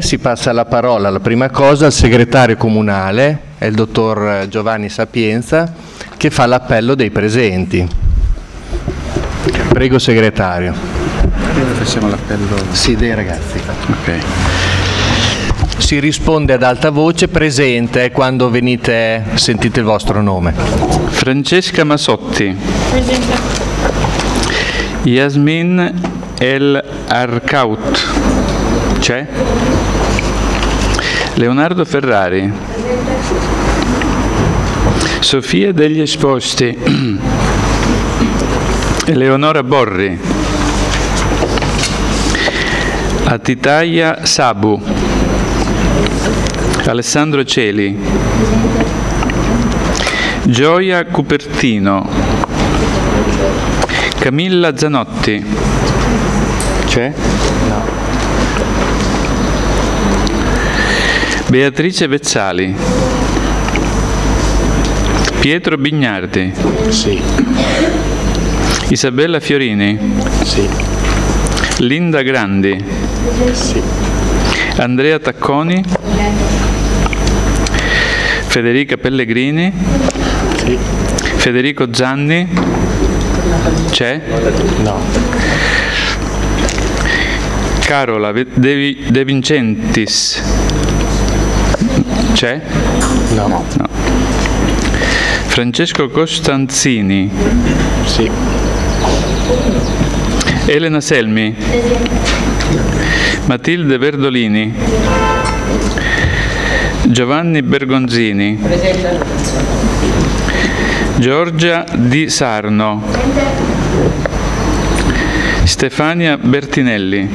Si passa la parola, la prima cosa, al segretario comunale, è il dottor Giovanni Sapienza, che fa l'appello dei presenti. Prego segretario. Facciamo l'appello. Sì, dei ragazzi. Ok. Si risponde ad alta voce, presente quando venite, sentite il vostro nome. Francesca Masotti. Yasmin El Arcaut. C'è? Leonardo Ferrari. Sofia degli Esposti. Eleonora Borri. Atitaia Sabu. Alessandro Celi. Gioia Cupertino. Camilla Zanotti. C'è? Beatrice Vezzali. Pietro Bignardi. Sì. Isabella Fiorini. Sì. Linda Grandi. Sì. Andrea Tacconi. Federica Pellegrini. Sì. Federico Zanni. C'è? No. Carola De, De Vincentis. C'è? No. No. Francesco Costanzini. Sì. Elena Selmi. Matilde Verdolini. Giovanni Bergonzini. Giorgia Di Sarno. Stefania Bertinelli.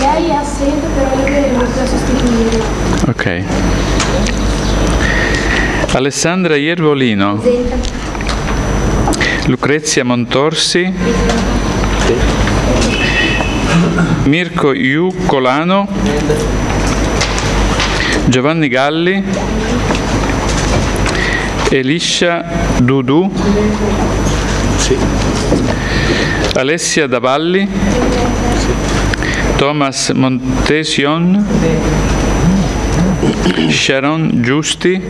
Lei è assente però io a sostituirla. Ok. Alessandra Iervolino. Lucrezia Montorsi. Mirko Iu Colano. Giovanni Galli. Eliscia Dudu. Alessia Davalli. Thomas Montesion. Sharon Giusti.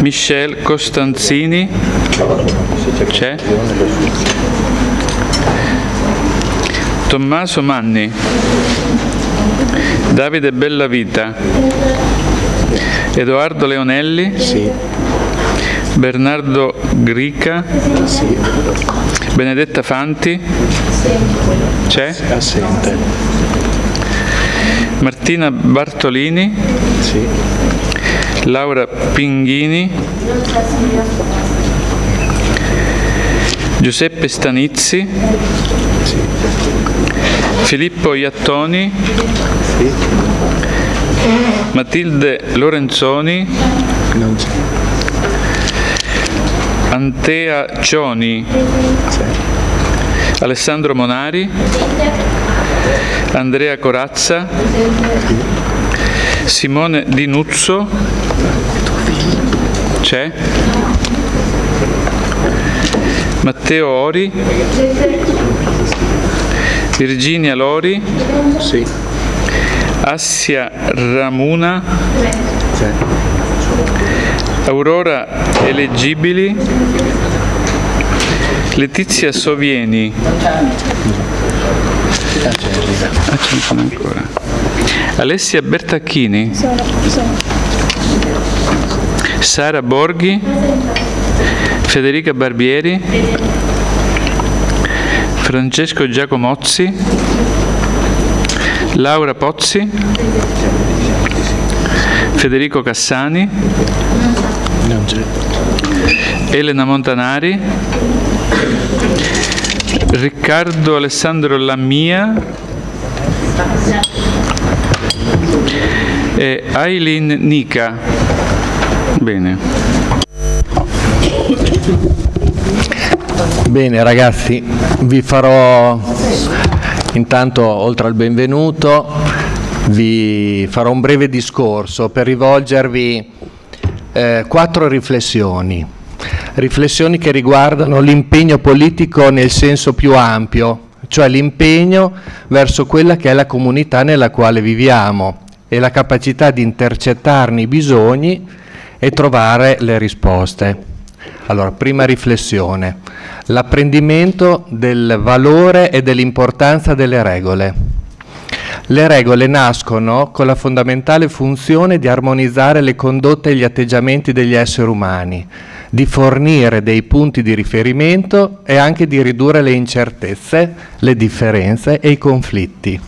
Michelle Costanzini. C'è? Tommaso Manni. Davide Bellavita. Edoardo Leonelli. Sì. Bernardo Grica. Sì. Benedetta Fanti. C'è? Assente. Martina Bartolini. Sì. Laura Pinghini. Giuseppe Stanizzi. Sì. Filippo Iattoni. Sì. Matilde Lorenzoni. Non c'è. Antea Cioni. Alessandro Monari. Andrea Corazza. Simone Di Nuzzo. C'è? Matteo Ori. Virginia Lori. Sì. Assia Ramuna. Aurora Eleggibili. Letizia Sovieni. Ah, ancora. Alessia Bertacchini. Sara Borghi. Federica Barbieri. Francesco Giacomozzi. Laura Pozzi. Federico Cassani. Elena Montanari. Riccardo Alessandro Lamia. E Aileen Nica. Bene. Bene ragazzi, vi farò intanto oltre al benvenuto, vi farò un breve discorso per rivolgervi eh, quattro riflessioni. Riflessioni che riguardano l'impegno politico nel senso più ampio, cioè l'impegno verso quella che è la comunità nella quale viviamo e la capacità di intercettarne i bisogni e trovare le risposte. Allora, prima riflessione, l'apprendimento del valore e dell'importanza delle regole. Le regole nascono con la fondamentale funzione di armonizzare le condotte e gli atteggiamenti degli esseri umani, di fornire dei punti di riferimento e anche di ridurre le incertezze, le differenze e i conflitti.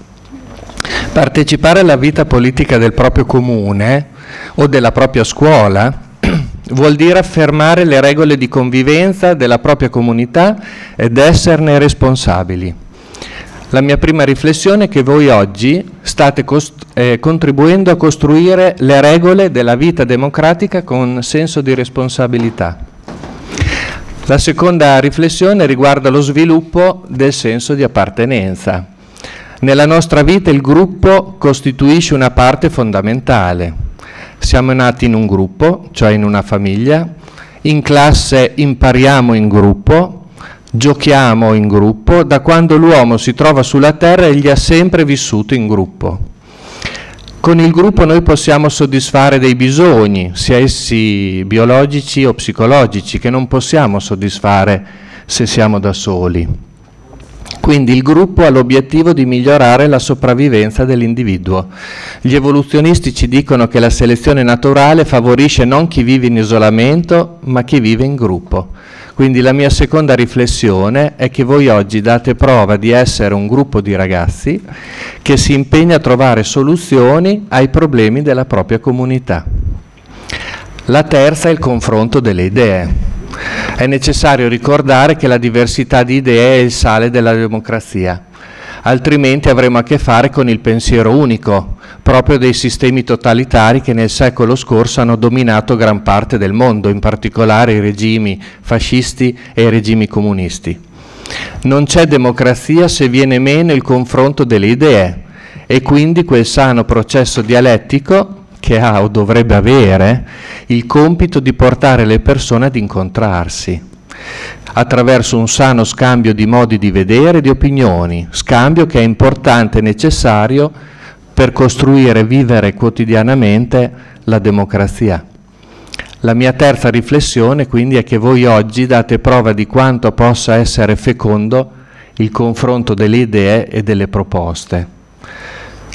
Partecipare alla vita politica del proprio comune o della propria scuola vuol dire affermare le regole di convivenza della propria comunità ed esserne responsabili. La mia prima riflessione è che voi oggi state eh, contribuendo a costruire le regole della vita democratica con senso di responsabilità. La seconda riflessione riguarda lo sviluppo del senso di appartenenza. Nella nostra vita il gruppo costituisce una parte fondamentale. Siamo nati in un gruppo, cioè in una famiglia, in classe impariamo in gruppo, giochiamo in gruppo, da quando l'uomo si trova sulla terra egli ha sempre vissuto in gruppo. Con il gruppo noi possiamo soddisfare dei bisogni, sia essi biologici o psicologici, che non possiamo soddisfare se siamo da soli. Quindi il gruppo ha l'obiettivo di migliorare la sopravvivenza dell'individuo. Gli evoluzionisti ci dicono che la selezione naturale favorisce non chi vive in isolamento, ma chi vive in gruppo. Quindi la mia seconda riflessione è che voi oggi date prova di essere un gruppo di ragazzi che si impegna a trovare soluzioni ai problemi della propria comunità. La terza è il confronto delle idee. È necessario ricordare che la diversità di idee è il sale della democrazia, altrimenti avremo a che fare con il pensiero unico, proprio dei sistemi totalitari che nel secolo scorso hanno dominato gran parte del mondo, in particolare i regimi fascisti e i regimi comunisti. Non c'è democrazia se viene meno il confronto delle idee e quindi quel sano processo dialettico che ha o dovrebbe avere il compito di portare le persone ad incontrarsi attraverso un sano scambio di modi di vedere e di opinioni, scambio che è importante e necessario per costruire e vivere quotidianamente la democrazia. La mia terza riflessione quindi è che voi oggi date prova di quanto possa essere fecondo il confronto delle idee e delle proposte.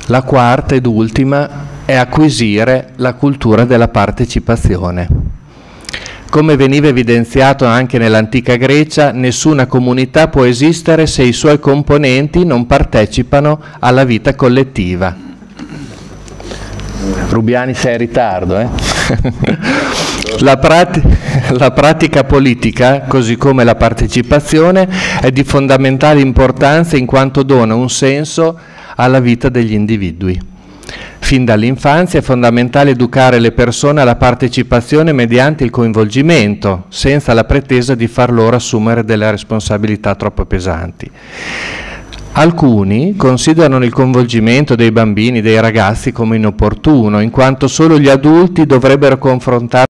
La quarta ed ultima è acquisire la cultura della partecipazione. Come veniva evidenziato anche nell'antica Grecia, nessuna comunità può esistere se i suoi componenti non partecipano alla vita collettiva. Rubiani sei in ritardo, eh? la, prati- la pratica politica, così come la partecipazione, è di fondamentale importanza in quanto dona un senso alla vita degli individui. Fin dall'infanzia è fondamentale educare le persone alla partecipazione mediante il coinvolgimento, senza la pretesa di far loro assumere delle responsabilità troppo pesanti. Alcuni considerano il coinvolgimento dei bambini, dei ragazzi come inopportuno, in quanto solo gli adulti dovrebbero confrontarsi